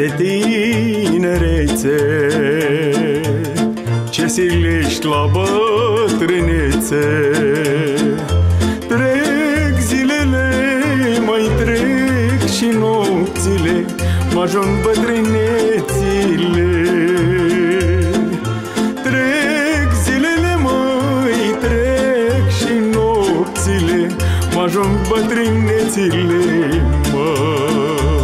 Tinerețe, tinerețe. Ce silești la bătrânețe. Trec zilele, mai trec și nopțile Mă ajung bătrânețile. Trec zilele, mai trec și nopțile Mă ajung bătrânețile, măi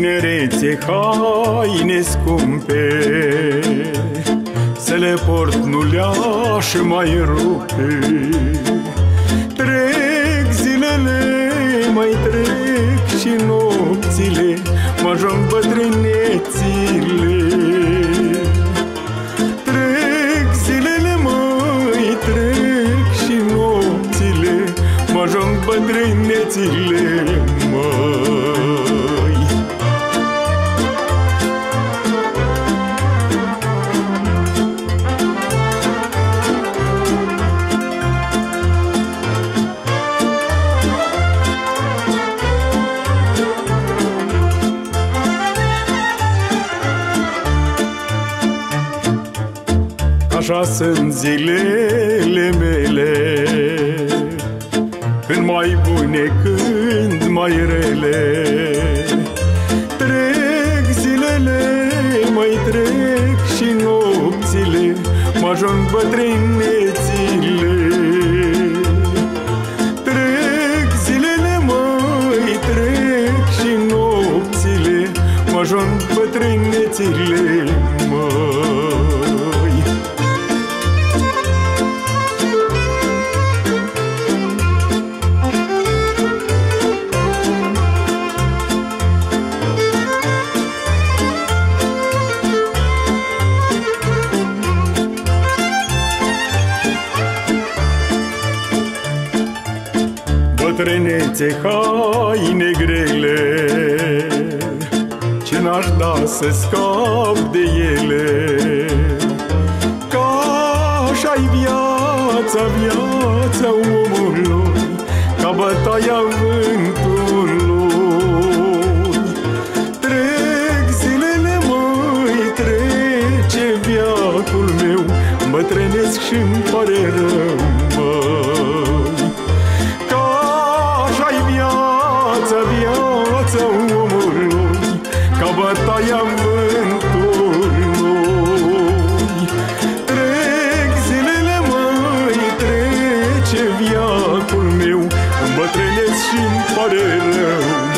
Tinerețe, haine scumpe. Să le port, nu le-aș mai rupe. Trec zilele, mai trec și nopțile Mă ajung bătrânețile. Trec zilele, mai trec și nopțile Mă ajung bătrânețile, Așa sunt zilele mele. Când mai bune, când mai rele. Trec zilele, mai trec și nopțile Mă ajung bătrânețile. Trec zilele, mai trec și nopțile Mă ajung bătrânețile, măi bătrânețe, haine grele Ce n-aș da să scap de ele? Ca așa-i viața, viața omului Ca bătaia vântului. Trec zilele, măi, trece viacul meu Bătrânesc și-mi pare rău, din părere